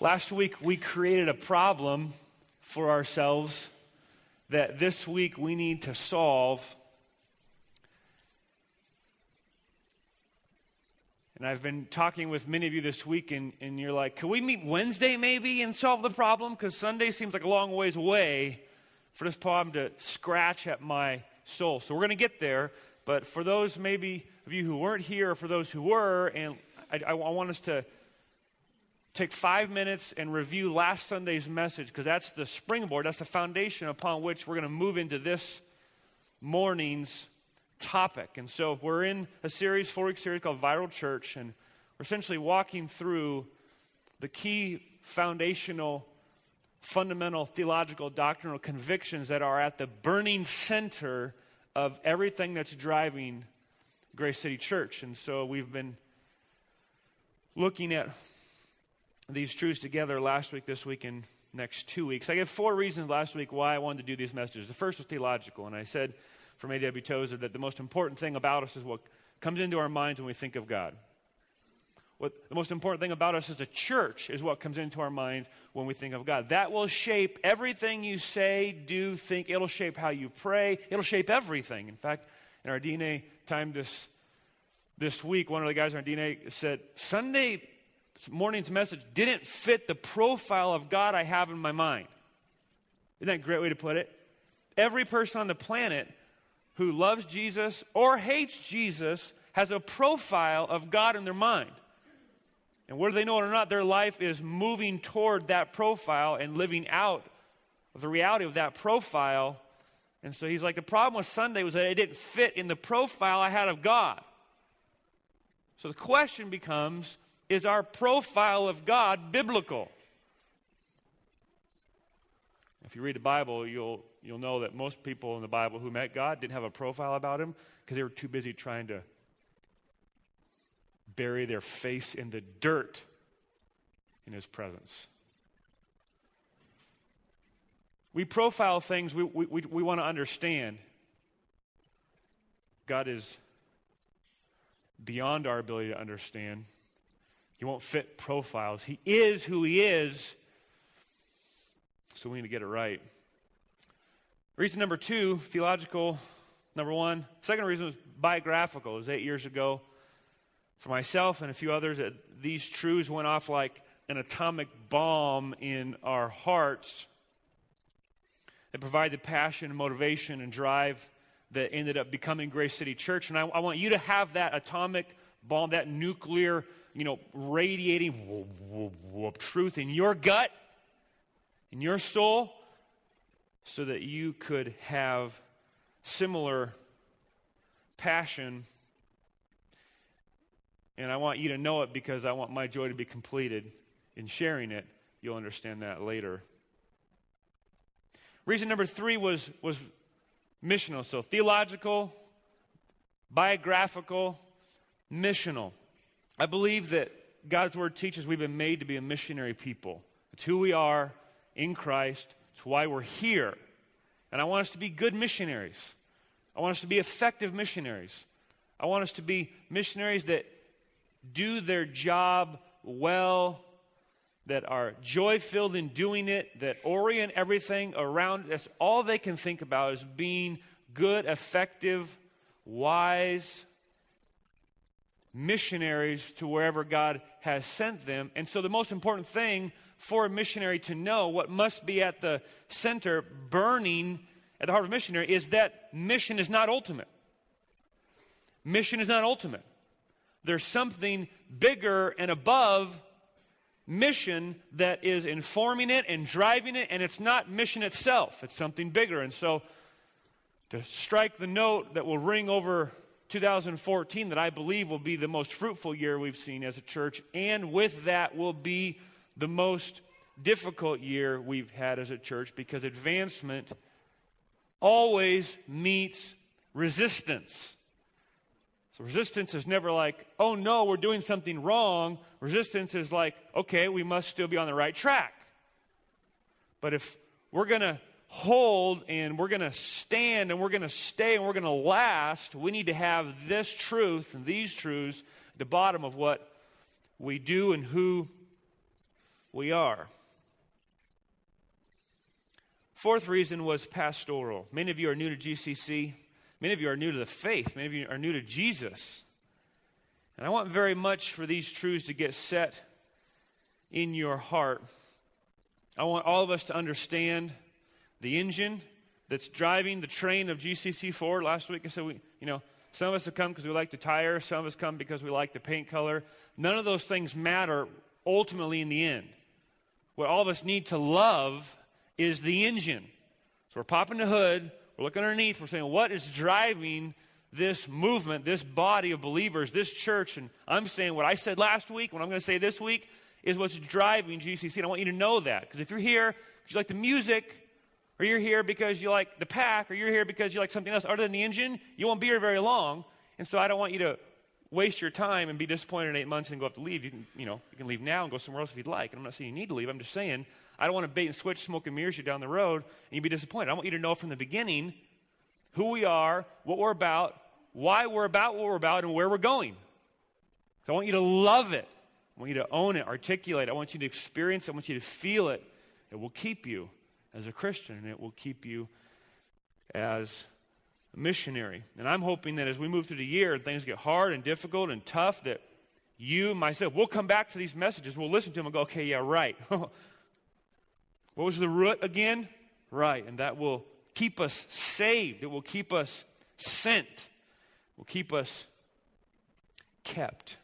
Last week, we created a problem for ourselves that this week we need to solve. And I've been talking with many of you this week, and, and you're like, can we meet Wednesday maybe and solve the problem? Because Sunday seems like a long ways away for this problem to scratch at my soul. So we're going to get there. But for those maybe of you who weren't here, or for those who were, and I, I, I want us to take five minutes and review last Sunday's message because that's the springboard, that's the foundation upon which we're going to move into this morning's topic. And so we're in a series, four week series called Viral Church, and we're essentially walking through the key foundational, fundamental theological, doctrinal convictions that are at the burning center of everything that's driving Grace City Church. And so we've been looking at these truths together last week, this week, and next two weeks. I gave four reasons last week why I wanted to do these messages. The first was theological, and I said from A.W. Tozer that the most important thing about us is what comes into our minds when we think of God. What the most important thing about us as a church is what comes into our minds when we think of God. That will shape everything you say, do, think. It'll shape how you pray. It'll shape everything. In fact, in our DNA time this this week, one of the guys in our DNA said, Sunday morning's message didn't fit the profile of God I have in my mind. Isn't that a great way to put it? Every person on the planet who loves Jesus or hates Jesus has a profile of God in their mind. And whether they know it or not, their life is moving toward that profile and living out of the reality of that profile. And so he's like, the problem with Sunday was that it didn't fit in the profile I had of God. So the question becomes is our profile of God biblical? If you read the Bible, you'll, you'll know that most people in the Bible who met God didn't have a profile about him because they were too busy trying to bury their face in the dirt in his presence. We profile things we, we, we, we want to understand. God is beyond our ability to understand. He won't fit profiles. He is who he is. So we need to get it right. Reason number two, theological, number one. Second reason was biographical. It was eight years ago. For myself and a few others, these truths went off like an atomic bomb in our hearts. They provide the passion and motivation and drive that ended up becoming Grace City Church. And I, I want you to have that atomic bomb, that nuclear you know, radiating whoop, whoop, whoop, truth in your gut, in your soul, so that you could have similar passion. And I want you to know it because I want my joy to be completed in sharing it. You'll understand that later. Reason number three was, was missional. So theological, biographical, missional. I believe that God's word teaches we've been made to be a missionary people. It's who we are in Christ, it's why we're here. And I want us to be good missionaries. I want us to be effective missionaries. I want us to be missionaries that do their job well, that are joy filled in doing it, that orient everything around. That's all they can think about is being good, effective, wise, missionaries to wherever God has sent them. And so, the most important thing for a missionary to know, what must be at the center, burning at the heart of a missionary, is that mission is not ultimate. Mission is not ultimate. There's something bigger and above mission that is informing it and driving it, and it's not mission itself, it's something bigger. And so, to strike the note that will ring over 2014 that I believe will be the most fruitful year we've seen as a church, and with that will be the most difficult year we've had as a church because advancement always meets resistance. So resistance is never like, oh no, we're doing something wrong. Resistance is like, okay, we must still be on the right track. But if we're going to hold and we're going to stand and we're going to stay and we're going to last, we need to have this truth and these truths at the bottom of what we do and who we are. Fourth reason was pastoral. Many of you are new to GCC. Many of you are new to the faith. Many of you are new to Jesus. And I want very much for these truths to get set in your heart. I want all of us to understand the engine that's driving the train of GCC forward. Last week I said, we, you know, some of us have come because we like the tire, some of us come because we like the paint color. None of those things matter ultimately in the end. What all of us need to love is the engine. So we're popping the hood, we're looking underneath, we're saying, what is driving this movement, this body of believers, this church? And I'm saying what I said last week, what I'm going to say this week, is what's driving GCC. And I want you to know that. Because if you're here you like the music, or you're here because you like the pack, or you're here because you like something else other than the engine, you won't be here very long. And so I don't want you to waste your time and be disappointed in eight months and go have to leave. You can, you know, you can leave now and go somewhere else if you'd like. And I'm not saying you need to leave. I'm just saying I don't want to bait and switch, smoke and mirrors you down the road and you'd be disappointed. I want you to know from the beginning who we are, what we're about, why we're about what we're about, and where we're going. So I want you to love it. I want you to own it, articulate it. I want you to experience it. I want you to feel it. It will keep you as a Christian, and it will keep you as a missionary. And I'm hoping that as we move through the year and things get hard and difficult and tough, that you, myself, we'll come back to these messages. We'll listen to them and go, okay, yeah, right. what was the root again? Right. And that will keep us saved. It will keep us sent. It will keep us kept.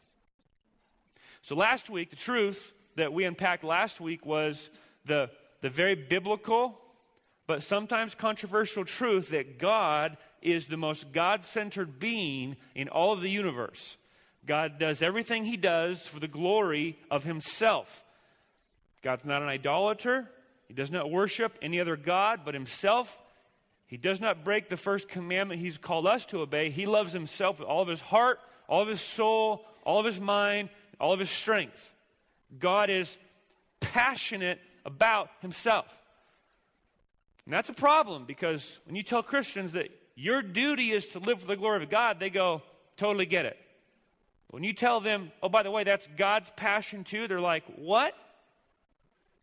So last week, the truth that we unpacked last week was the, the very biblical, but sometimes controversial truth that God is the most God centered being in all of the universe. God does everything he does for the glory of himself. God's not an idolater. He does not worship any other God but himself. He does not break the first commandment he's called us to obey. He loves himself with all of his heart, all of his soul, all of his mind, all of his strength. God is passionate about himself. And that's a problem because when you tell Christians that your duty is to live for the glory of God, they go, totally get it. When you tell them, oh, by the way, that's God's passion too, they're like, what?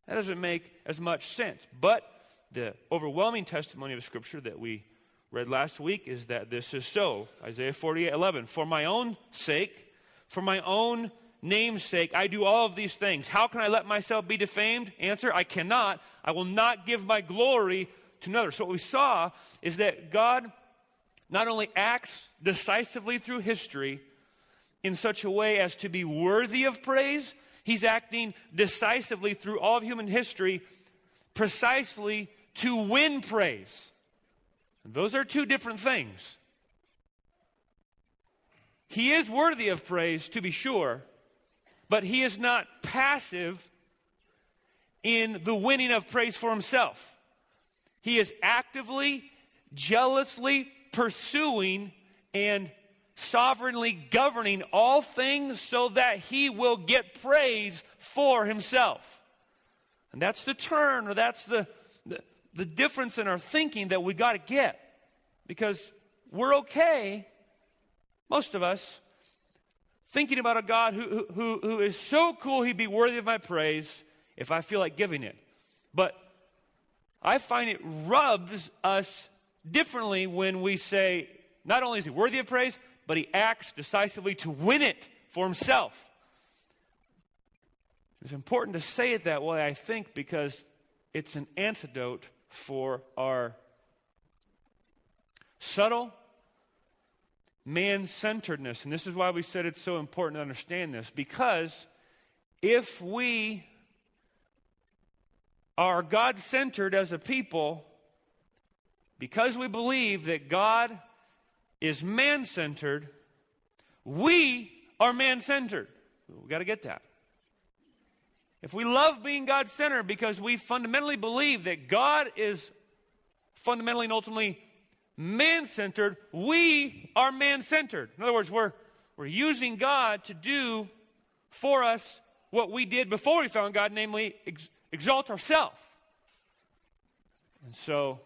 That doesn't make as much sense. But the overwhelming testimony of Scripture that we read last week is that this is so. Isaiah 48 11. For my own sake, for my own name's sake, I do all of these things. How can I let myself be defamed? Answer I cannot. I will not give my glory to another. So, what we saw is that God not only acts decisively through history in such a way as to be worthy of praise, He's acting decisively through all of human history precisely to win praise. And those are two different things. He is worthy of praise, to be sure, but he is not passive in the winning of praise for himself. He is actively, jealously pursuing and sovereignly governing all things so that he will get praise for himself. And that's the turn, or that's the, the, the difference in our thinking that we got to get. Because we're okay, most of us, thinking about a God who, who, who is so cool he'd be worthy of my praise if I feel like giving it. But I find it rubs us differently when we say, not only is he worthy of praise, but he acts decisively to win it for himself. It's important to say it that way, I think, because it's an antidote for our subtle man centeredness. And this is why we said it's so important to understand this. Because if we are God centered as a people, because we believe that God is man centered, we are man centered. We've got to get that. If we love being God centered because we fundamentally believe that God is fundamentally and ultimately man centered, we are man centered. In other words, we're, we're using God to do for us what we did before we found God, namely ex- exalt ourselves. And so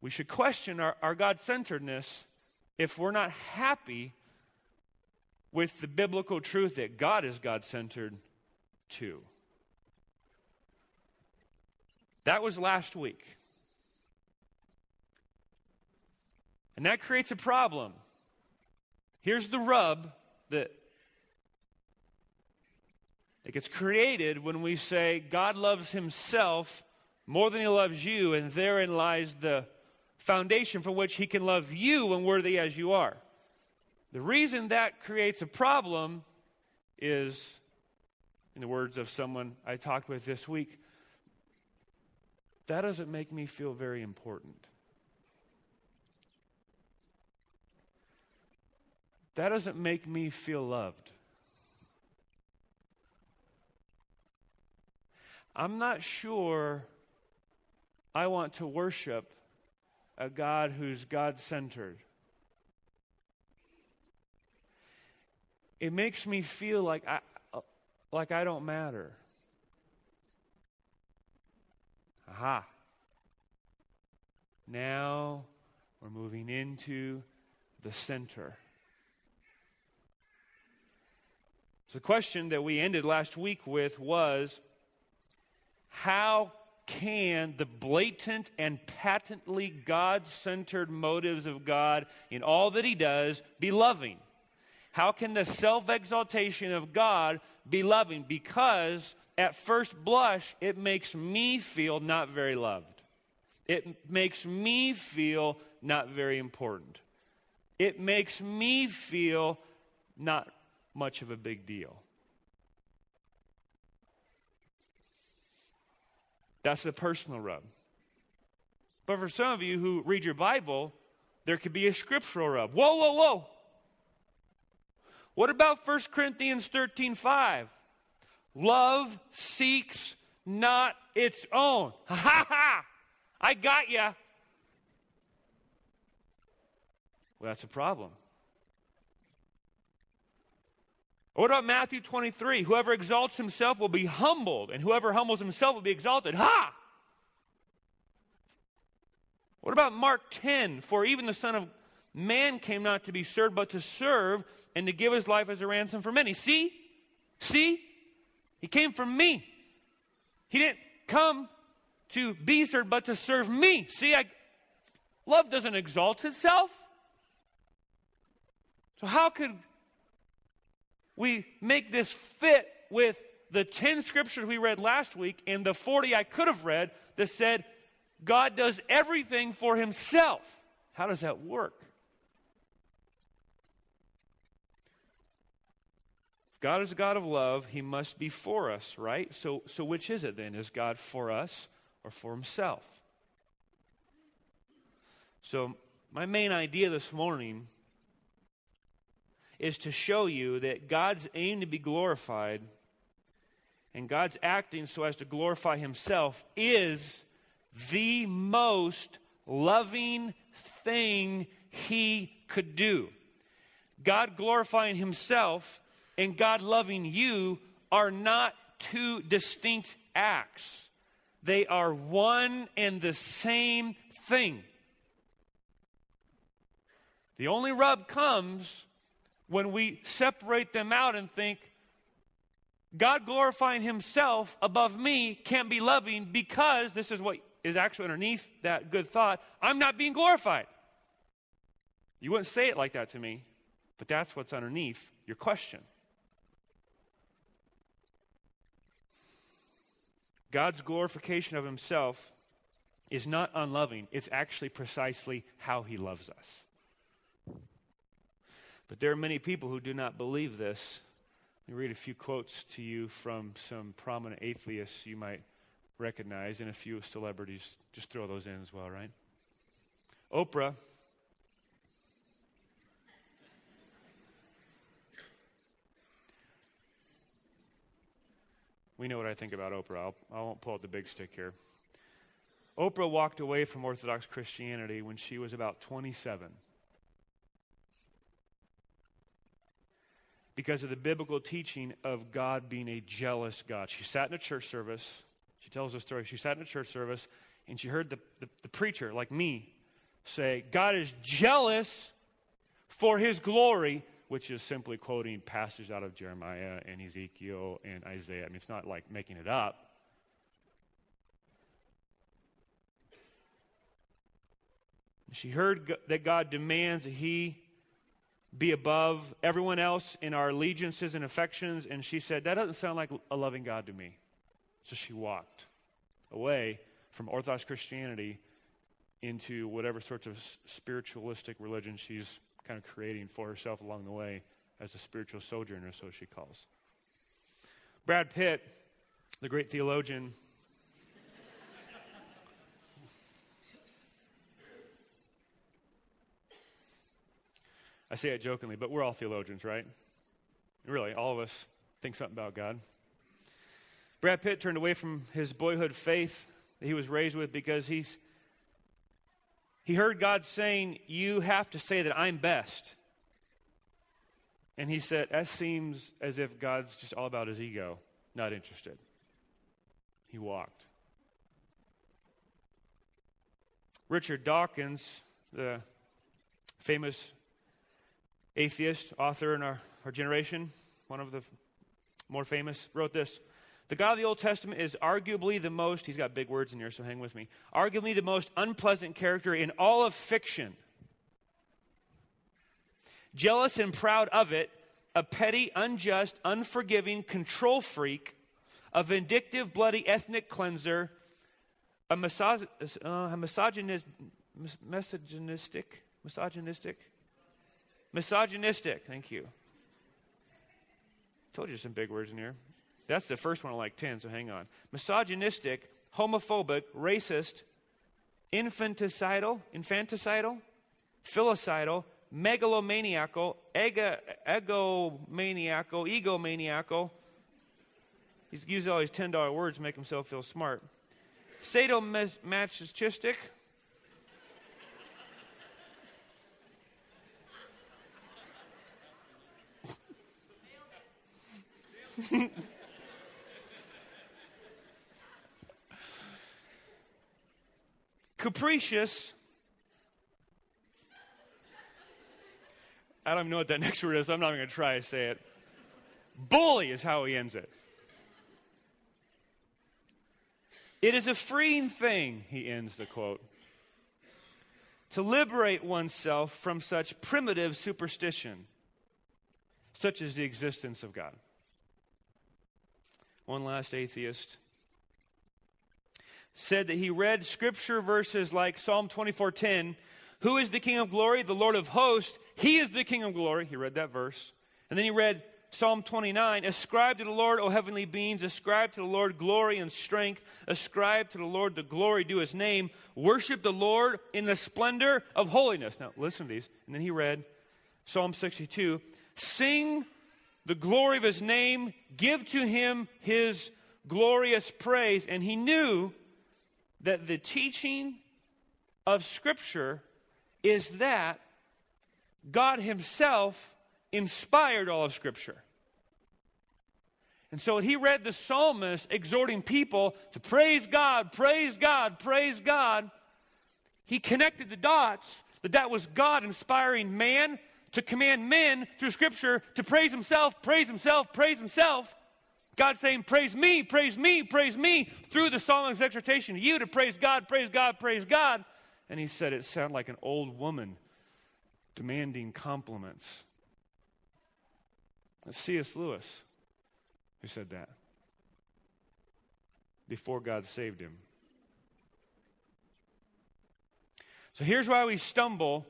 we should question our, our God centeredness if we're not happy with the biblical truth that God is God centered too. That was last week. And that creates a problem. Here's the rub that it gets created when we say God loves himself more than he loves you, and therein lies the foundation from which he can love you unworthy as you are. The reason that creates a problem is, in the words of someone I talked with this week, that doesn't make me feel very important. That doesn't make me feel loved. I'm not sure I want to worship a God who's God centered. It makes me feel like I, like I don't matter. Aha. Now we're moving into the center. The question that we ended last week with was how can the blatant and patently God centered motives of God in all that He does be loving? How can the self exaltation of God be loving? Because at first blush, it makes me feel not very loved. It makes me feel not very important. It makes me feel not much of a big deal. That's the personal rub. But for some of you who read your Bible, there could be a scriptural rub. Whoa, whoa, whoa. What about 1 Corinthians 13 5? Love seeks not its own. Ha ha ha! I got ya. Well, that's a problem. What about Matthew 23? Whoever exalts himself will be humbled, and whoever humbles himself will be exalted. Ha! What about Mark 10? For even the Son of Man came not to be served, but to serve and to give his life as a ransom for many. See? See? He came for me. He didn't come to be served, but to serve me. See, I, love doesn't exalt itself. So, how could we make this fit with the 10 scriptures we read last week and the 40 I could have read that said God does everything for himself. How does that work? If God is a God of love, he must be for us, right? So, so which is it then? Is God for us or for himself? So, my main idea this morning is to show you that God's aim to be glorified and God's acting so as to glorify himself is the most loving thing he could do. God glorifying himself and God loving you are not two distinct acts. They are one and the same thing. The only rub comes when we separate them out and think, God glorifying himself above me can't be loving because this is what is actually underneath that good thought I'm not being glorified. You wouldn't say it like that to me, but that's what's underneath your question. God's glorification of himself is not unloving, it's actually precisely how he loves us. But there are many people who do not believe this. Let me read a few quotes to you from some prominent atheists you might recognize and a few celebrities. Just throw those in as well, right? Oprah. We know what I think about Oprah. I'll, I will not pull out the big stick here. Oprah walked away from Orthodox Christianity when she was about 27. because of the biblical teaching of God being a jealous God. She sat in a church service. She tells a story. She sat in a church service and she heard the, the, the preacher, like me, say, God is jealous for his glory, which is simply quoting passages out of Jeremiah and Ezekiel and Isaiah. I mean, it's not like making it up. She heard that God demands that he be above everyone else in our allegiances and affections, and she said, That doesn't sound like a loving God to me. So she walked away from Orthodox Christianity into whatever sorts of spiritualistic religion she's kind of creating for herself along the way as a spiritual sojourner, so she calls. Brad Pitt, the great theologian, I say it jokingly, but we're all theologians, right? Really, all of us think something about God. Brad Pitt turned away from his boyhood faith that he was raised with because he's he heard God saying, You have to say that I'm best. And he said, That seems as if God's just all about his ego, not interested. He walked. Richard Dawkins, the famous atheist, author in our, our generation, one of the more famous, wrote this the God of the Old Testament is arguably the most, he's got big words in here, so hang with me, arguably the most unpleasant character in all of fiction. Jealous and proud of it, a petty, unjust, unforgiving control freak, a vindictive, bloody ethnic cleanser, a, misog- uh, a misogynist, mis- misogynistic, misogynistic, misogynistic, thank you. Told you some big words in here. That's the first one of like 10, so hang on. Misogynistic, homophobic, racist, infanticidal, infanticidal, filicidal, megalomaniacal, ego, egomaniacal, egomaniacal. He's using all these $10 words to make himself feel smart. Sadomasochistic. capricious. I don't even know what that next word is. I'm not even going to try to say it. Bully is how he ends it. It is a freeing thing, he ends the quote, to liberate oneself from such primitive superstition, such as the existence of God. One last atheist said that he read scripture verses like Psalm 24:10, "Who is the King of glory? The Lord of hosts. He is the King of glory." He read that verse. And then he read Psalm 29, "Ascribe to the Lord, O heavenly beings, ascribe to the Lord glory and strength, ascribe to the Lord the glory due his name, worship the Lord in the splendor of holiness." Now, listen to these. And then he read Psalm 62, "Sing the glory of his name, give to him his glorious praise." And he knew that the teaching of Scripture is that God Himself inspired all of Scripture. And so he read the psalmist exhorting people to praise God, praise God, praise God. He connected the dots that that was God inspiring man to command men through Scripture to praise Himself, praise Himself, praise Himself. God saying, Praise me, praise me, praise me, through the psalmist's exhortation to you to praise God, praise God, praise God. And he said it sounded like an old woman demanding compliments. That's C.S. Lewis who said that before God saved him. So here's why we stumble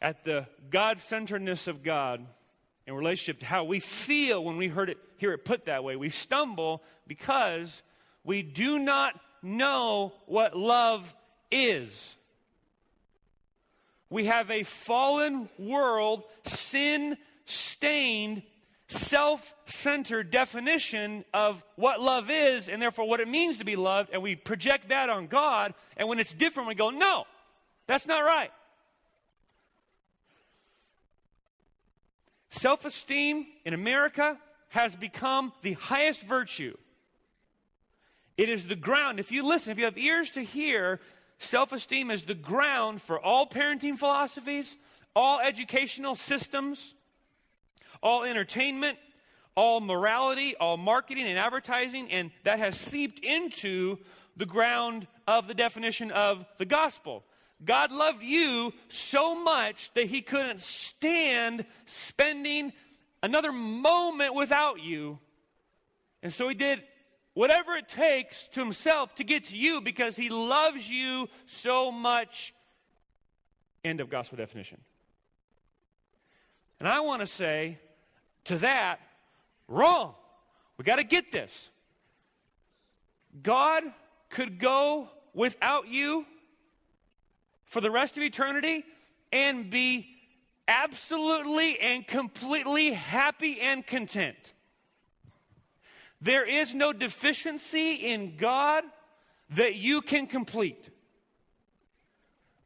at the God centeredness of God in relationship to how we feel when we heard it, hear it put that way. We stumble because we do not know what love is. We have a fallen world, sin stained, self centered definition of what love is and therefore what it means to be loved, and we project that on God. And when it's different, we go, no, that's not right. Self esteem in America has become the highest virtue. It is the ground. If you listen, if you have ears to hear, self esteem is the ground for all parenting philosophies, all educational systems, all entertainment, all morality, all marketing and advertising, and that has seeped into the ground of the definition of the gospel. God loved you so much that he couldn't stand spending another moment without you. And so he did whatever it takes to himself to get to you because he loves you so much. End of gospel definition. And I want to say to that, wrong. We got to get this. God could go without you for the rest of eternity and be absolutely and completely happy and content. There is no deficiency in God that you can complete.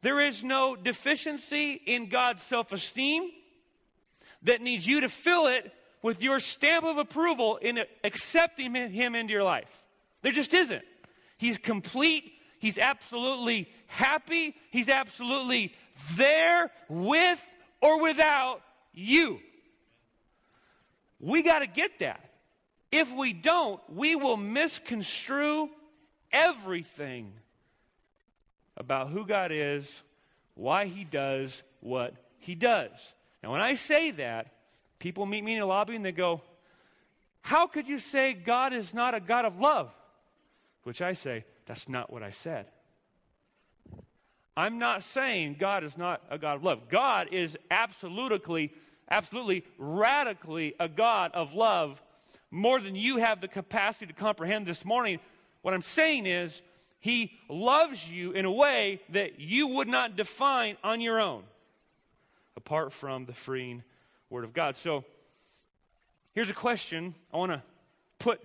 There is no deficiency in God's self esteem that needs you to fill it with your stamp of approval in accepting Him into your life. There just isn't. He's complete. He's absolutely happy. He's absolutely there with or without you. We got to get that. If we don't, we will misconstrue everything about who God is, why He does what He does. Now, when I say that, people meet me in the lobby and they go, How could you say God is not a God of love? Which I say, That's not what I said. I'm not saying God is not a God of love. God is absolutely, absolutely, radically a God of love more than you have the capacity to comprehend this morning. What I'm saying is, He loves you in a way that you would not define on your own, apart from the freeing Word of God. So, here's a question I want to put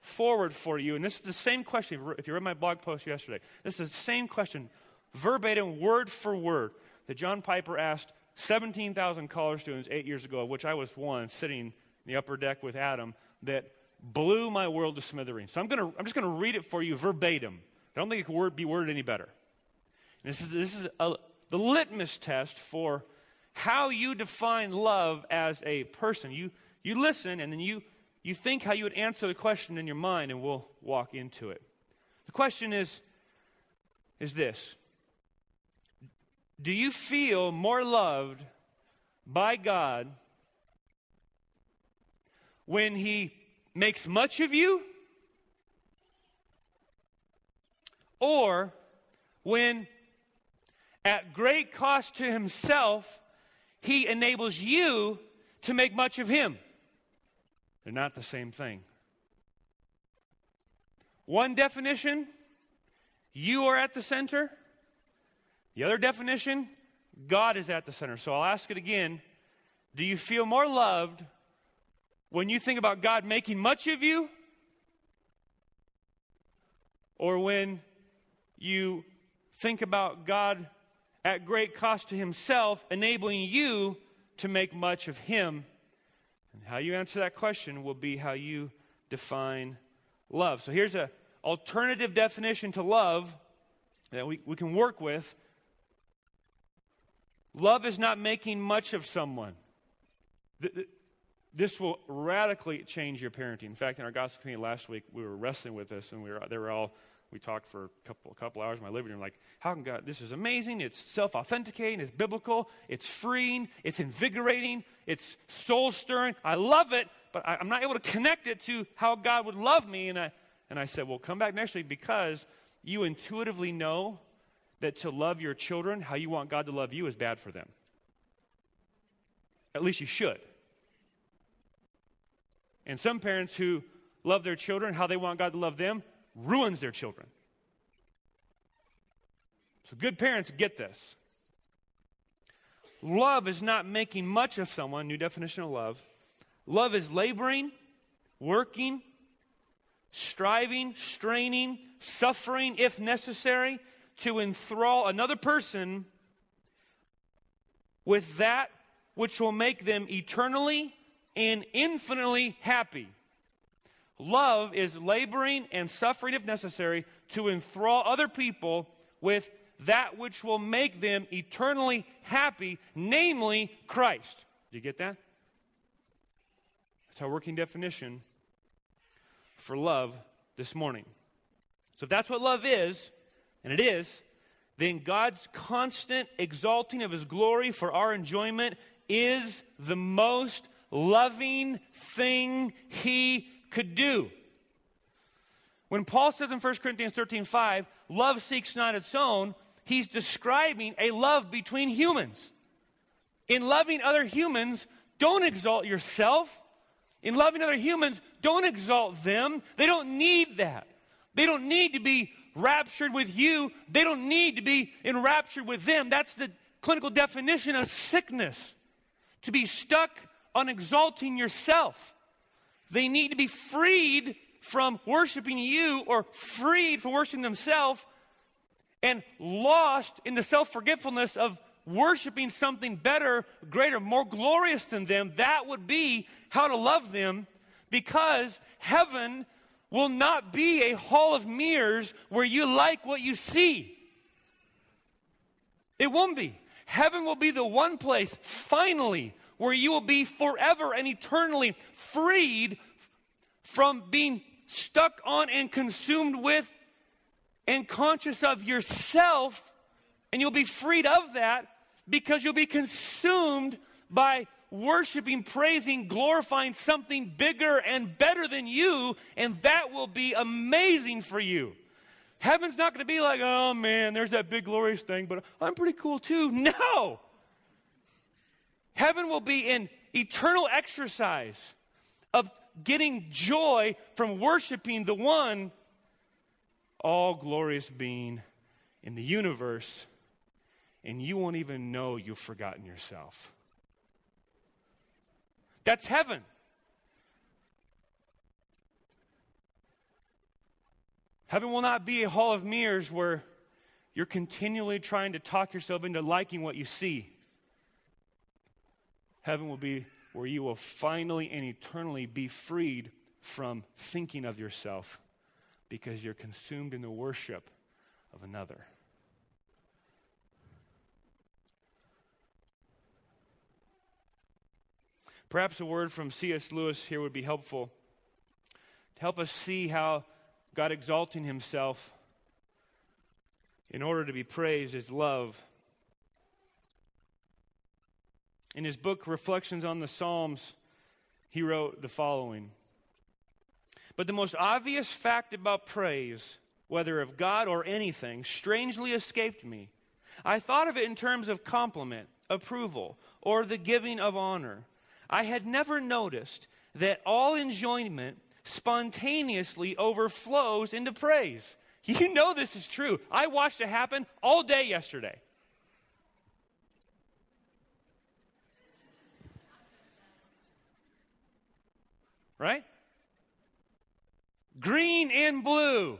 forward for you. And this is the same question. If you read my blog post yesterday, this is the same question, verbatim, word for word, that John Piper asked 17,000 college students eight years ago, of which I was one, sitting in the upper deck with Adam that blew my world to smithereens. So I'm, gonna, I'm just going to read it for you verbatim. I don't think it could be worded any better. And this is, this is a, the litmus test for how you define love as a person. You, you listen and then you, you think how you would answer the question in your mind, and we'll walk into it. The question is, is this Do you feel more loved by God when he makes much of you or when at great cost to himself he enables you to make much of him. They're not the same thing. One definition, you are at the center. The other definition, God is at the center. So I'll ask it again. Do you feel more loved when you think about God making much of you, or when you think about God at great cost to Himself, enabling you to make much of Him. And how you answer that question will be how you define love. So here's an alternative definition to love that we, we can work with. Love is not making much of someone. This will radically change your parenting. In fact, in our gospel community last week, we were wrestling with this, and we were they were all we talked for a couple a couple hours in my living room. Like, how can God? This is amazing. It's self authenticating. It's biblical. It's freeing. It's invigorating. It's soul stirring. I love it, but I, I'm not able to connect it to how God would love me. And I and I said, well, come back next week because you intuitively know that to love your children how you want God to love you is bad for them. At least you should. And some parents who love their children how they want God to love them ruins their children. So, good parents get this. Love is not making much of someone, new definition of love. Love is laboring, working, striving, straining, suffering if necessary to enthrall another person with that which will make them eternally and infinitely happy. Love is laboring and suffering, if necessary, to enthrall other people with that which will make them eternally happy, namely Christ. Do you get that? That's our working definition for love this morning. So if that's what love is, and it is, then God's constant exalting of his glory for our enjoyment is the most loving thing he could do. When Paul says in 1 Corinthians 13 5, love seeks not its own, he's describing a love between humans. In loving other humans, don't exalt yourself. In loving other humans, don't exalt them. They don't need that. They don't need to be raptured with you. They don't need to be enraptured with them. That's the clinical definition of sickness. To be stuck on exalting yourself. They need to be freed from worshiping you or freed from worshiping themselves and lost in the self forgetfulness of worshiping something better, greater, more glorious than them. That would be how to love them because heaven will not be a hall of mirrors where you like what you see. It won't be. Heaven will be the one place, finally, where you will be forever and eternally freed from being stuck on and consumed with and conscious of yourself, and you'll be freed of that because you'll be consumed by worshiping, praising, glorifying something bigger and better than you, and that will be amazing for you. Heaven's not going to be like, oh man, there's that big glorious thing, but I'm pretty cool too. No! Heaven will be in eternal exercise of getting joy from worshiping the one all glorious being in the universe, and you won't even know you've forgotten yourself. That's heaven. Heaven will not be a hall of mirrors where you're continually trying to talk yourself into liking what you see. Heaven will be where you will finally and eternally be freed from thinking of yourself because you're consumed in the worship of another. Perhaps a word from C.S. Lewis here would be helpful to help us see how God exalting himself in order to be praised is love. In his book, Reflections on the Psalms, he wrote the following But the most obvious fact about praise, whether of God or anything, strangely escaped me. I thought of it in terms of compliment, approval, or the giving of honor. I had never noticed that all enjoyment spontaneously overflows into praise. You know this is true. I watched it happen all day yesterday. Right? Green and blue.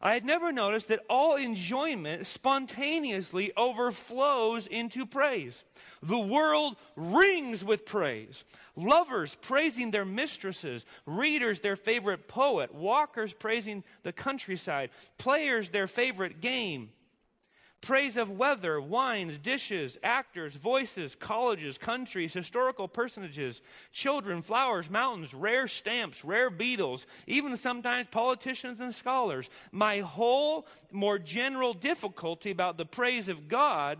I had never noticed that all enjoyment spontaneously overflows into praise. The world rings with praise. Lovers praising their mistresses, readers their favorite poet, walkers praising the countryside, players their favorite game, praise of weather, wines, dishes, actors, voices, colleges, countries, historical personages, children, flowers, mountains, rare stamps, rare beetles, even sometimes politicians and scholars. My whole more general difficulty about the praise of God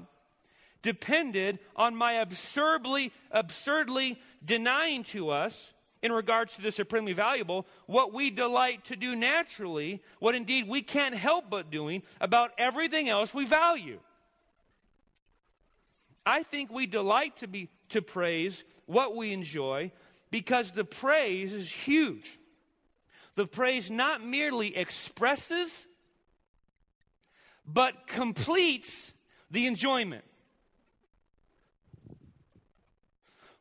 depended on my absurdly, absurdly denying to us in regards to the supremely valuable, what we delight to do naturally, what indeed we can't help but doing about everything else we value. I think we delight to be to praise what we enjoy because the praise is huge. The praise not merely expresses but completes the enjoyment.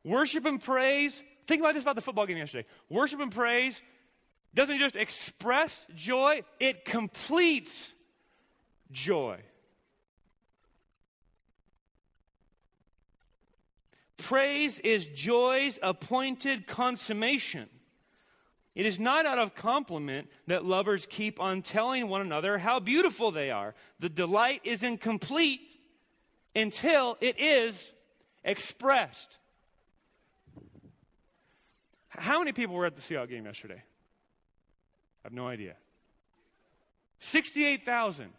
Worship and praise Think about this about the football game yesterday. Worship and praise doesn't just express joy, it completes joy. Praise is joy's appointed consummation. It is not out of compliment that lovers keep on telling one another how beautiful they are. The delight is incomplete until it is expressed. How many people were at the Seahawks game yesterday? I have no idea. 68,000.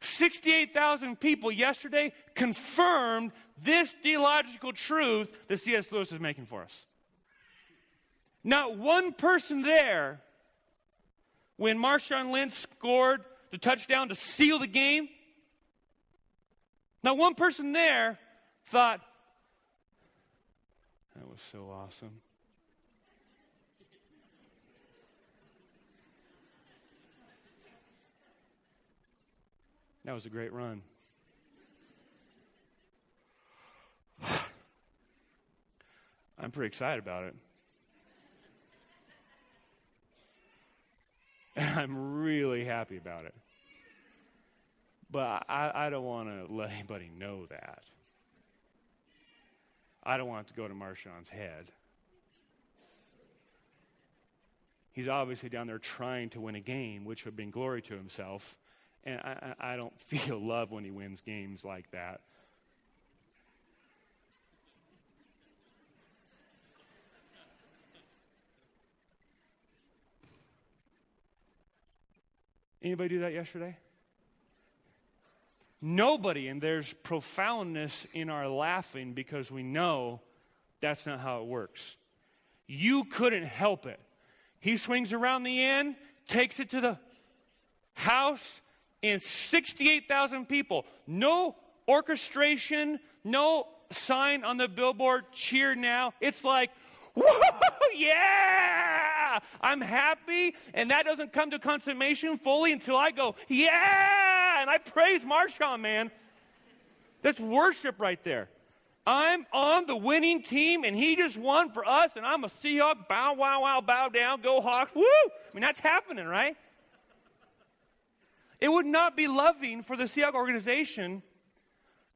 68,000 people yesterday confirmed this theological truth that C.S. Lewis is making for us. Not one person there when Marshawn Lynch scored the touchdown to seal the game. Not one person there thought, that was so awesome. That was a great run. I'm pretty excited about it. And I'm really happy about it. But I, I don't want to let anybody know that. I don't want it to go to Marshawn's head. He's obviously down there trying to win a game, which would bring glory to himself. And I, I don't feel love when he wins games like that. Anybody do that yesterday? Nobody, and there's profoundness in our laughing because we know that's not how it works. You couldn't help it. He swings around the end, takes it to the house, and 68,000 people. No orchestration, no sign on the billboard, cheer now. It's like, whoa, yeah! I'm happy, and that doesn't come to consummation fully until I go, yeah! and I praise Marshawn, man. That's worship right there. I'm on the winning team, and he just won for us, and I'm a Seahawk. Bow, wow, wow, bow down, go Hawks. Woo! I mean, that's happening, right? It would not be loving for the Seattle organization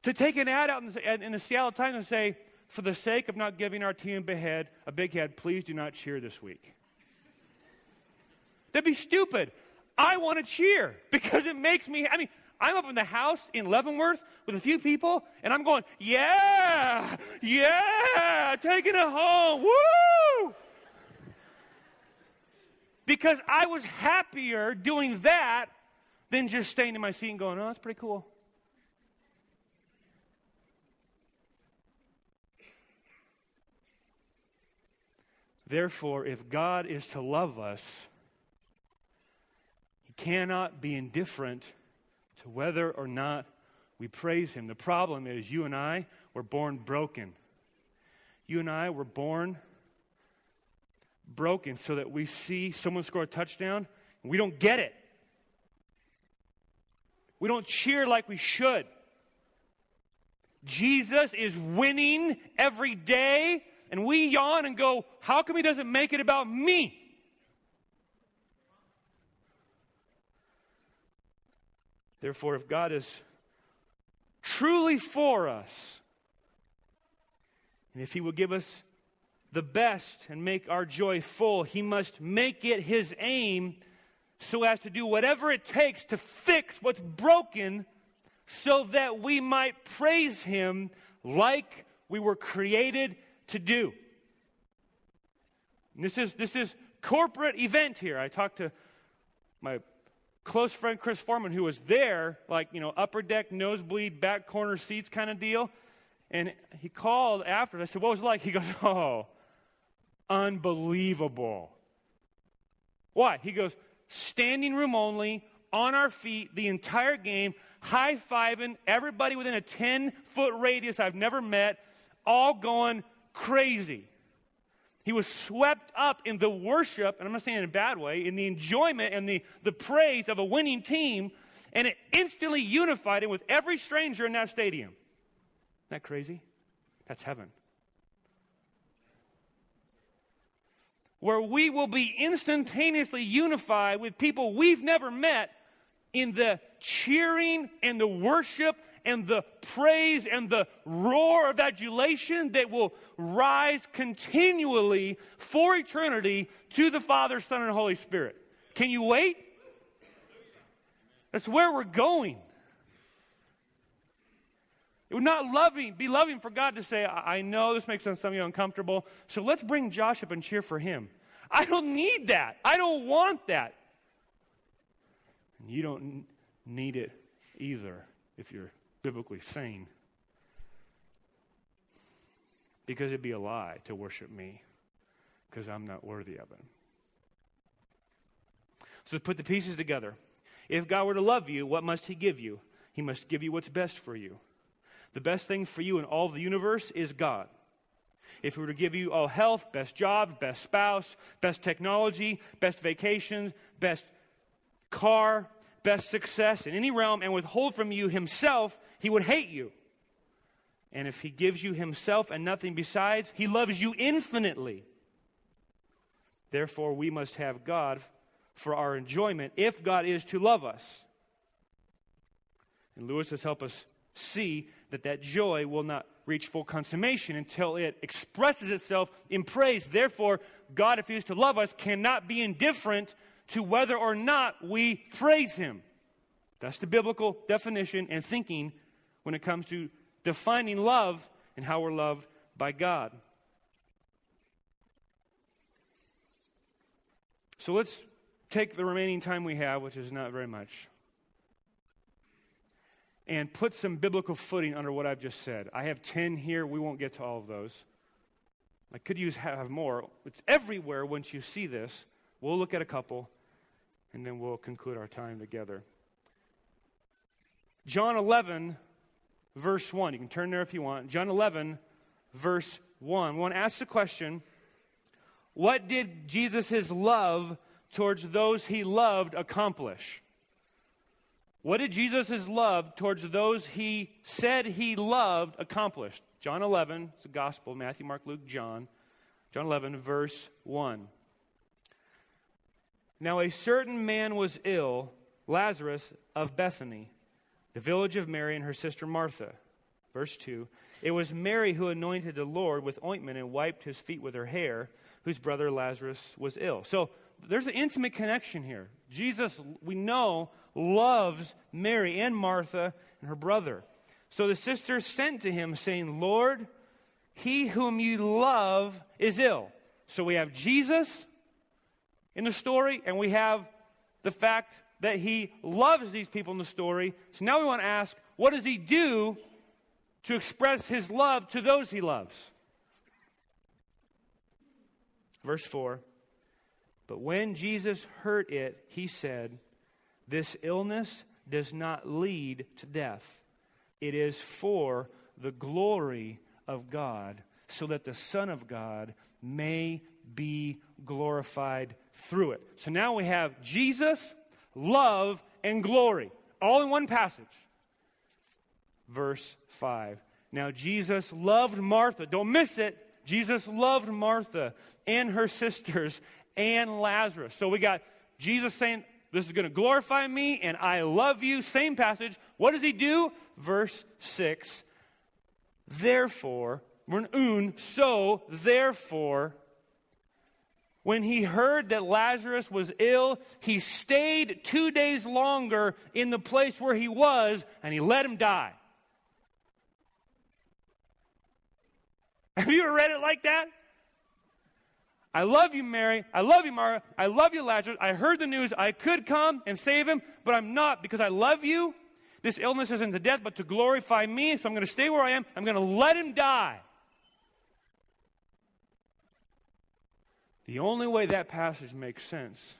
to take an ad out in the, in the Seattle Times and say, for the sake of not giving our team a head, a big head, please do not cheer this week. That'd be stupid. I want to cheer because it makes me, I mean, I'm up in the house in Leavenworth with a few people, and I'm going, yeah, yeah, taking it home, woo! Because I was happier doing that than just staying in my seat and going, oh, that's pretty cool. Therefore, if God is to love us, he cannot be indifferent to whether or not we praise Him. The problem is, you and I were born broken. You and I were born broken so that we see someone score a touchdown and we don't get it. We don't cheer like we should. Jesus is winning every day, and we yawn and go, How come he doesn't make it about me? Therefore, if God is truly for us, and if He will give us the best and make our joy full, He must make it His aim so as to do whatever it takes to fix what's broken so that we might praise Him like we were created to do. This is, this is corporate event here. I talked to my close friend Chris Foreman, who was there, like, you know, upper deck, nosebleed, back corner seats kind of deal. And he called after. I said, What was it like? He goes, Oh, unbelievable. Why? He goes, Standing room only, on our feet the entire game, high fiving everybody within a 10 foot radius I've never met, all going crazy. He was swept up in the worship, and I'm not saying in a bad way, in the enjoyment and the, the praise of a winning team, and it instantly unified him with every stranger in that stadium. Isn't that crazy? That's heaven. Where we will be instantaneously unified with people we've never met in the cheering and the worship and the praise and the roar of adulation that will rise continually for eternity to the Father, Son, and Holy Spirit. Can you wait? That's where we're going. It would not loving, be loving for God to say, I know this makes some of you uncomfortable, so let's bring Josh up and cheer for him. I don't need that. I don't want that. And you don't need it either if you're biblically sane. Because it'd be a lie to worship me because I'm not worthy of it. So put the pieces together. If God were to love you, what must He give you? He must give you what's best for you. The best thing for you in all the universe is God. If He were to give you all health, best job, best spouse, best technology, best vacations, best car, best success in any realm, and withhold from you Himself, He would hate you. And if He gives you Himself and nothing besides, He loves you infinitely. Therefore, we must have God for our enjoyment if God is to love us. And Lewis has helped us see that that joy will not reach full consummation until it expresses itself in praise. Therefore, God, if He is to love us, cannot be indifferent to whether or not we praise Him. That's the biblical definition and thinking when it comes to defining love and how we're loved by God. So let's take the remaining time we have, which is not very much, and put some biblical footing under what I've just said. I have 10 here. We won't get to all of those. I could use have more. It's everywhere once you see this. We'll look at a couple, and then we'll conclude our time together. John 11, verse 1. You can turn there if you want. John 11, verse 1. We want to ask the question What did Jesus' love towards those he loved accomplish? What did Jesus' love towards those he said he loved accomplish? John 11, it's the gospel, Matthew, Mark, Luke, John. John 11, verse 1. Now a certain man was ill, Lazarus of Bethany, the village of Mary and her sister Martha. Verse 2. It was Mary who anointed the Lord with ointment and wiped his feet with her hair, whose brother Lazarus was ill. So there's an intimate connection here. Jesus, we know, loves Mary and Martha and her brother. So the sisters sent to him, saying, Lord, he whom you love is ill. So we have Jesus in the story, and we have the fact that he loves these people in the story. So now we want to ask, what does he do to express his love to those he loves? Verse 4 but when Jesus heard it, he said, This illness does not lead to death. It is for the glory of God, so that the Son of God may be glorified through it. So now we have Jesus, love, and glory, all in one passage. Verse 5. Now, Jesus loved Martha. Don't miss it. Jesus loved Martha and her sisters and Lazarus. So we got Jesus saying, This is going to glorify me, and I love you. Same passage. What does he do? Verse 6 Therefore, un, so therefore, when he heard that Lazarus was ill, he stayed two days longer in the place where he was, and he let him die. Have you ever read it like that? I love you, Mary. I love you, Mara. I love you, Lazarus. I heard the news. I could come and save him, but I'm not because I love you. This illness isn't to death, but to glorify me. So I'm going to stay where I am. I'm going to let him die. The only way that passage makes sense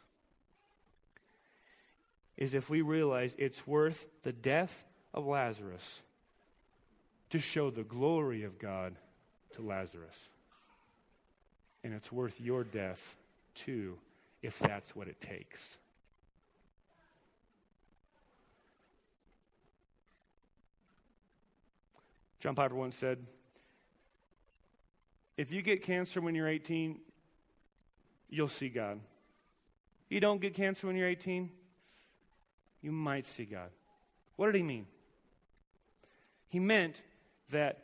is if we realize it's worth the death of Lazarus to show the glory of God to Lazarus. And it's worth your death, too, if that's what it takes. John Piper once said, If you get cancer when you're 18, you'll see God. You don't get cancer when you're 18, you might see God. What did he mean? He meant that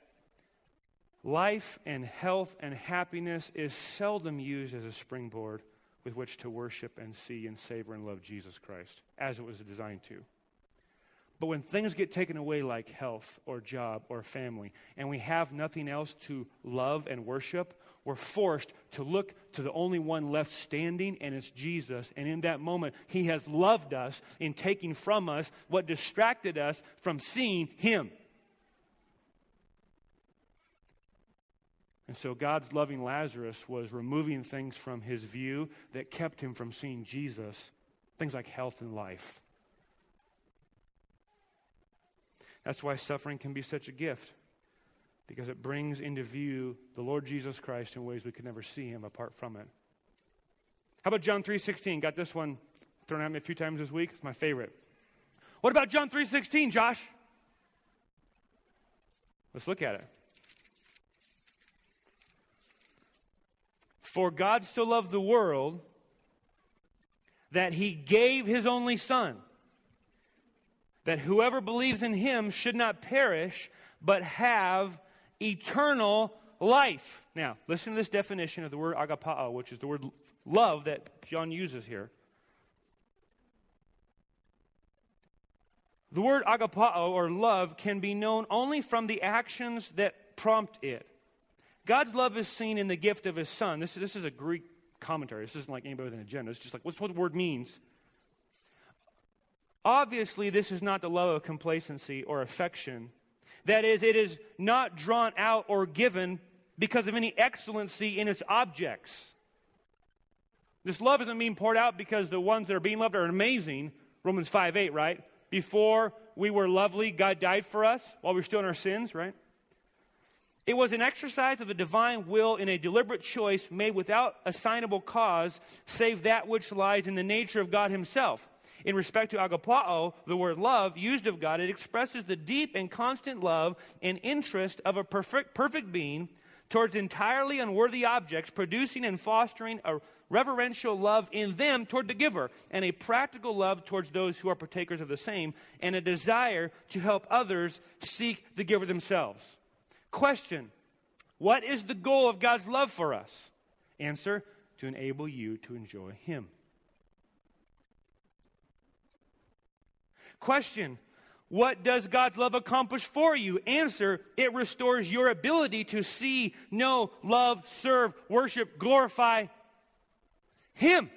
Life and health and happiness is seldom used as a springboard with which to worship and see and savor and love Jesus Christ, as it was designed to. But when things get taken away, like health or job or family, and we have nothing else to love and worship, we're forced to look to the only one left standing, and it's Jesus. And in that moment, He has loved us in taking from us what distracted us from seeing Him. And so God's loving Lazarus was removing things from his view that kept him from seeing Jesus, things like health and life. That's why suffering can be such a gift, because it brings into view the Lord Jesus Christ in ways we could never see him apart from it. How about John 3:16? Got this one thrown at me a few times this week. It's my favorite. What about John 3:16, Josh? Let's look at it. For God so loved the world that he gave his only Son, that whoever believes in him should not perish, but have eternal life. Now, listen to this definition of the word agapao, which is the word love that John uses here. The word agapao, or love, can be known only from the actions that prompt it. God's love is seen in the gift of his son. This, this is a Greek commentary. This isn't like anybody with an agenda. It's just like, what's what the word means? Obviously, this is not the love of complacency or affection. That is, it is not drawn out or given because of any excellency in its objects. This love isn't being poured out because the ones that are being loved are amazing. Romans 5 8, right? Before we were lovely, God died for us while we were still in our sins, right? It was an exercise of the divine will in a deliberate choice made without assignable cause, save that which lies in the nature of God Himself. In respect to agapao, the word love used of God, it expresses the deep and constant love and interest of a perfect, perfect being towards entirely unworthy objects, producing and fostering a reverential love in them toward the giver, and a practical love towards those who are partakers of the same, and a desire to help others seek the giver themselves. Question What is the goal of God's love for us? Answer To enable you to enjoy Him. Question What does God's love accomplish for you? Answer It restores your ability to see, know, love, serve, worship, glorify Him.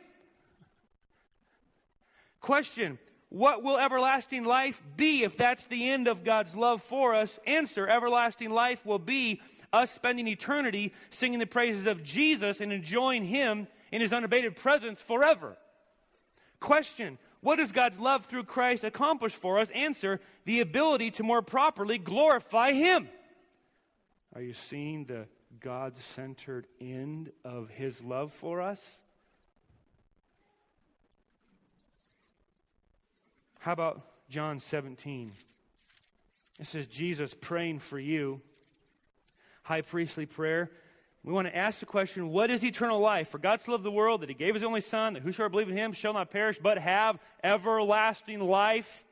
Question what will everlasting life be if that's the end of God's love for us? Answer Everlasting life will be us spending eternity singing the praises of Jesus and enjoying Him in His unabated presence forever. Question What does God's love through Christ accomplish for us? Answer The ability to more properly glorify Him. Are you seeing the God centered end of His love for us? How about John 17? It says, Jesus praying for you. High priestly prayer. We want to ask the question, what is eternal life? For God so loved the world that he gave his only Son, that whosoever believe in him shall not perish, but have everlasting life.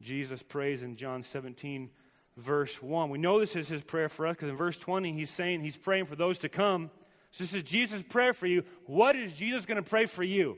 Jesus prays in John 17, verse 1. We know this is his prayer for us because in verse 20 he's saying he's praying for those to come. So this is Jesus' prayer for you. What is Jesus going to pray for you?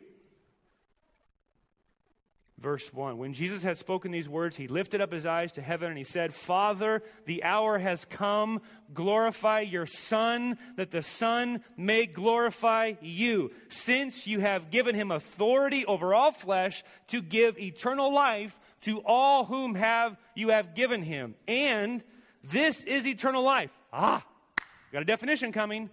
Verse 1. When Jesus had spoken these words, he lifted up his eyes to heaven and he said, Father, the hour has come. Glorify your Son, that the Son may glorify you, since you have given him authority over all flesh to give eternal life to all whom have you have given him. And this is eternal life. Ah, got a definition coming.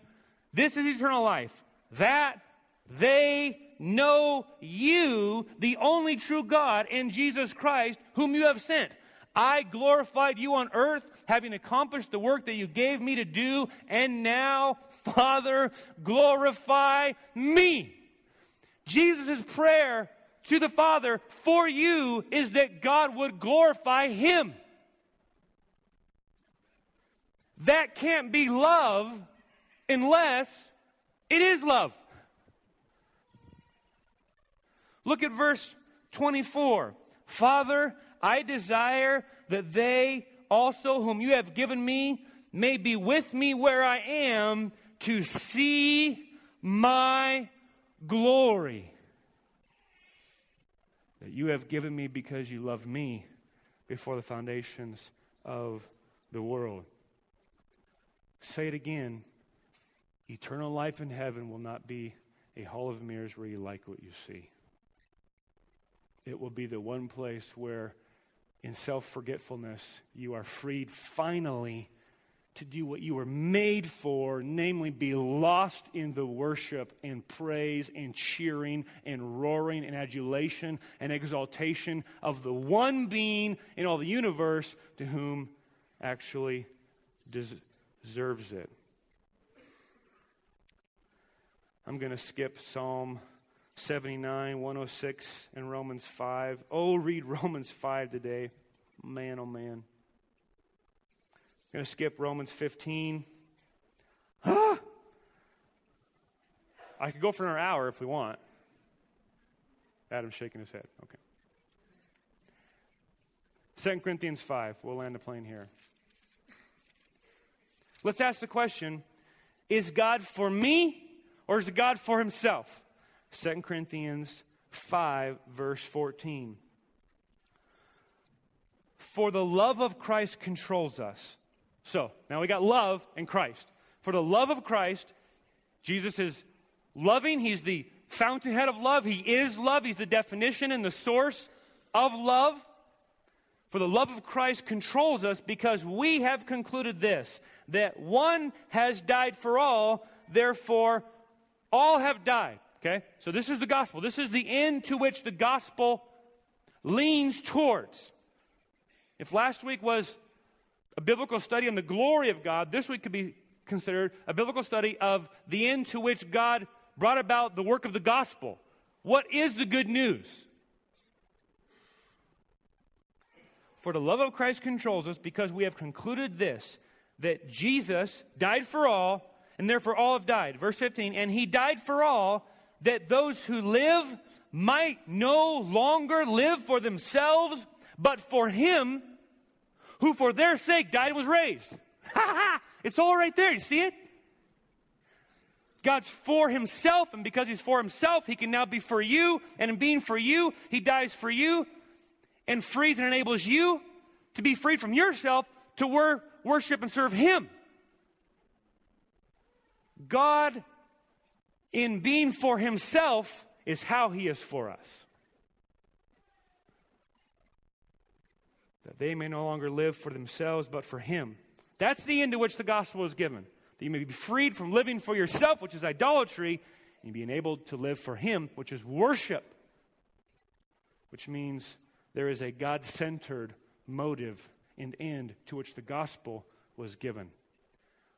This is eternal life. That they know you, the only true God, and Jesus Christ, whom you have sent. I glorified you on earth, having accomplished the work that you gave me to do, and now, Father, glorify me. Jesus' prayer to the Father for you is that God would glorify him. That can't be love unless it is love. Look at verse 24. Father, I desire that they also, whom you have given me, may be with me where I am to see my glory that you have given me because you love me. before the foundations of the world. Say it again eternal life in heaven will not be a hall of mirrors where you like what you see. It will be the one place where, in self forgetfulness, you are freed finally to do what you were made for, namely be lost in the worship and praise and cheering and roaring and adulation and exaltation of the one being in all the universe to whom actually deserves it. I'm going to skip Psalm 79, 106, and Romans 5. Oh, read Romans 5 today. Man, oh man. I'm going to skip Romans 15. I could go for another hour if we want. Adam's shaking his head. Okay. 2 Corinthians 5. We'll land the plane here. Let's ask the question Is God for me or is God for himself? 2 Corinthians 5, verse 14. For the love of Christ controls us so now we got love and Christ. For the love of Christ, Jesus is loving. He's the fountainhead of love. He is love. He's the definition and the source of love. For the love of Christ controls us because we have concluded this that one has died for all, therefore all have died. Okay? So this is the gospel. This is the end to which the gospel leans towards. If last week was a biblical study on the glory of God, this week could be considered a biblical study of the end to which God brought about the work of the gospel. What is the good news? For the love of Christ controls us because we have concluded this that Jesus died for all, and therefore all have died. Verse 15, and he died for all that those who live might no longer live for themselves, but for him who for their sake died and was raised. it's all right there. You see it? God's for himself, and because he's for himself, he can now be for you. And in being for you, he dies for you and frees and enables you to be freed from yourself to wor- worship and serve him. God, in being for himself, is how he is for us. that they may no longer live for themselves, but for Him. That's the end to which the gospel is given. That you may be freed from living for yourself, which is idolatry, and be enabled to live for Him, which is worship, which means there is a God centered motive and end to which the gospel was given.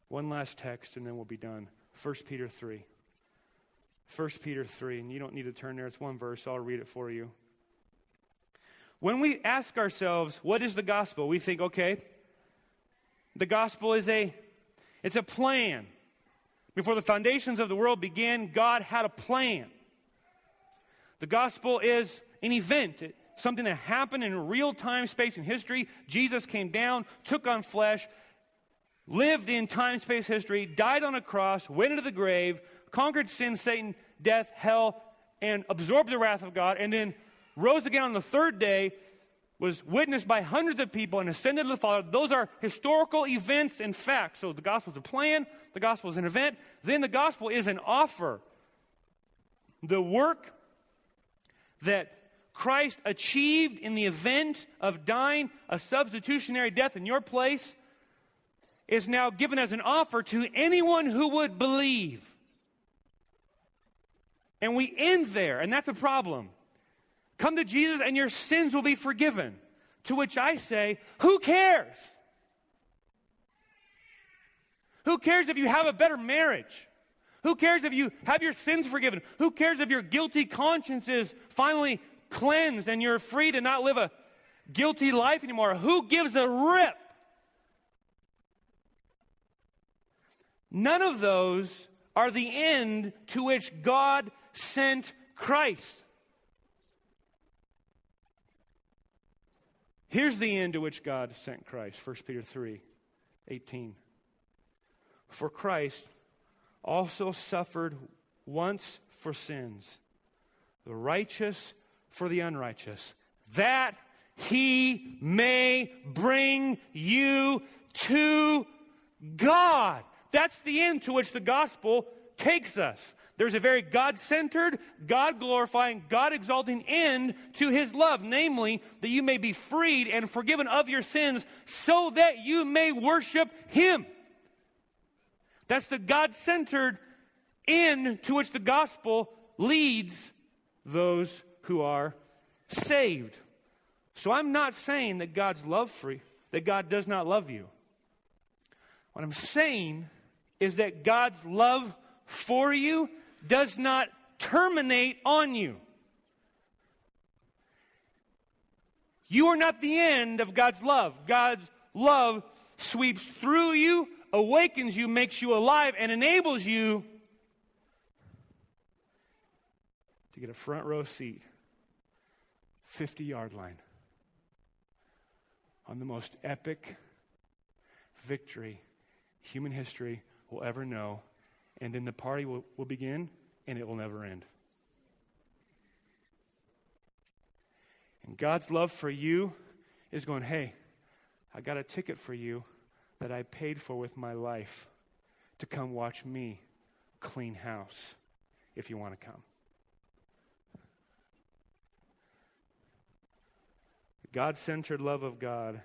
One last text, and then we'll be done. 1 Peter 3. 1 Peter 3, and you don't need to turn there, it's one verse, I'll read it for you. When we ask ourselves, what is the gospel? We think, okay, the gospel is a it's a plan. Before the foundations of the world began, God had a plan. The gospel is an event, something that happened in real time, space, and history. Jesus came down, took on flesh, lived in time, space, history, died on a cross, went into the grave, conquered sin, Satan, death, hell, and absorbed the wrath of God, and then rose again on the third day, was witnessed by hundreds of people, and ascended to the Father. Those are historical events and facts. So the gospel is a plan, the gospel is an event, then the gospel is an offer. The work that Christ achieved in the event of dying a substitutionary death in your place is now given as an offer to anyone who would believe. And we end there, and that's a problem. Come to Jesus and your sins will be forgiven. To which I say, who cares? Who cares if you have a better marriage? Who cares if you have your sins forgiven? Who cares if your guilty conscience is finally cleansed and you're free to not live a guilty life anymore? Who gives a rip? None of those are the end to which God sent Christ. Here's the end to which God sent Christ 1 Peter 3 18. For Christ also suffered once for sins, the righteous for the unrighteous, that he may bring you to God. That's the end to which the gospel takes us. There's a very God centered, God glorifying, God exalting end to his love, namely, that you may be freed and forgiven of your sins so that you may worship him. That's the God centered end to which the gospel leads those who are saved. So I'm not saying that God's love free, that God does not love you. What I'm saying is that God's love for you does not terminate on you. You are not the end of God's love. God's love sweeps through you, awakens you, makes you alive, and enables you to get a front row seat, 50 yard line, on the most epic victory human history will ever know and then the party will, will begin and it will never end. And God's love for you is going, hey, I got a ticket for you that I paid for with my life to come watch me clean house if you want to come. The God centered love of God,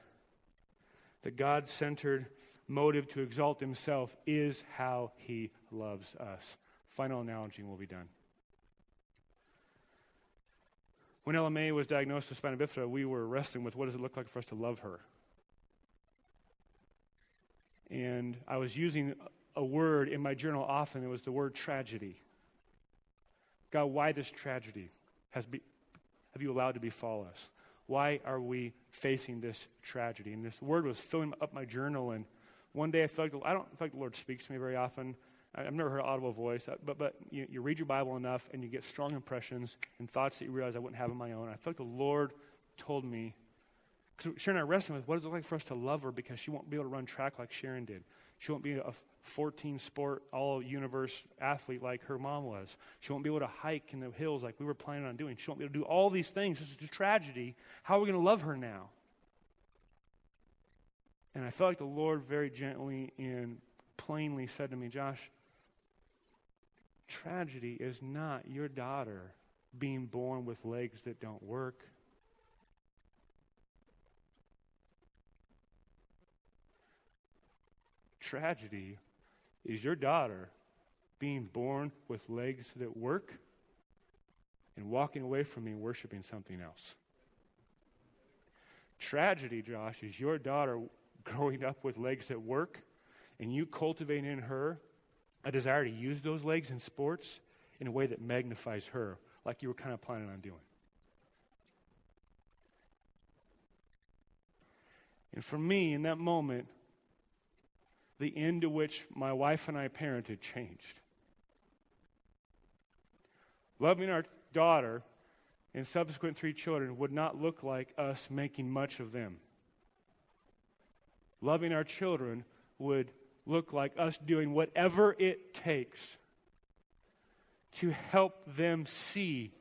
the God centered motive to exalt himself is how he loves us. Final analogy, and we'll be done. When May was diagnosed with spina bifida, we were wrestling with what does it look like for us to love her. And I was using a word in my journal often. It was the word tragedy. God, why this tragedy has be, have you allowed to befall us? Why are we facing this tragedy? And this word was filling up my journal, and one day I felt like, I don't feel like the Lord speaks to me very often. I've never heard an audible voice, uh, but, but you, you, read your Bible enough and you get strong impressions and thoughts that you realize I wouldn't have on my own. I feel like the Lord told me, because Sharon and I wrestling with what does it like for us to love her because she won't be able to run track like Sharon did. She won't be a 14 sport, all universe athlete like her mom was. She won't be able to hike in the hills like we were planning on doing. She won't be able to do all these things. This is a tragedy. How are we going to love her now? And I felt like the Lord very gently and plainly said to me, Josh, tragedy is not your daughter being born with legs that don't work. Tragedy is your daughter being born with legs that work and walking away from me worshiping something else. Tragedy, Josh, is your daughter growing up with legs that work and you cultivate in her a desire to use those legs in sports in a way that magnifies her, like you were kind of planning on doing. And for me, in that moment, the end to which my wife and I parented changed. Loving our daughter and subsequent three children would not look like us making much of them loving our children would look like us doing whatever it takes to help them see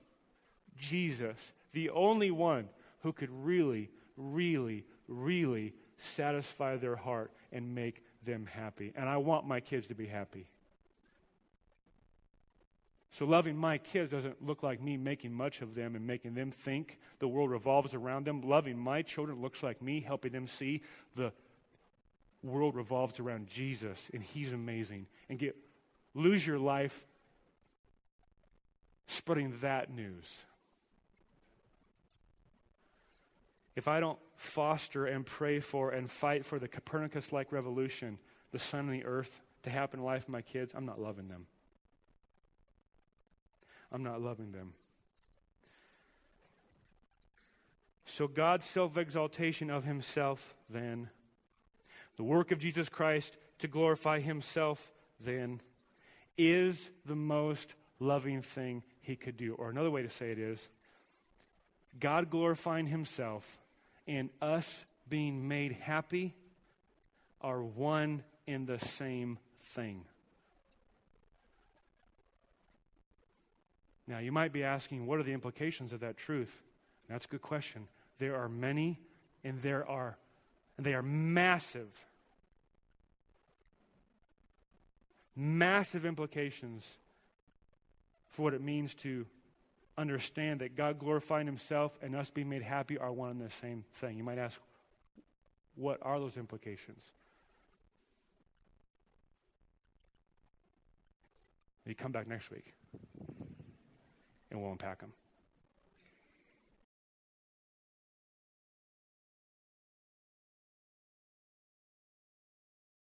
Jesus, the only one who could really, really, really satisfy their heart and make them happy. And I want my kids to be happy. So, loving my kids doesn't look like me making much of them and making them think the world revolves around them. Loving my children looks like me helping them see the world revolves around Jesus and he's amazing and get lose your life spreading that news. If I don't foster and pray for and fight for the Copernicus like revolution, the sun and the earth to happen in life of my kids, I'm not loving them. I'm not loving them. So God's self exaltation of himself then the work of Jesus Christ to glorify himself, then, is the most loving thing he could do. Or another way to say it is God glorifying himself and us being made happy are one in the same thing. Now, you might be asking, what are the implications of that truth? That's a good question. There are many, and there are, and they are massive. Massive implications for what it means to understand that God glorifying Himself and us being made happy are one and the same thing. You might ask, what are those implications? You come back next week and we'll unpack them.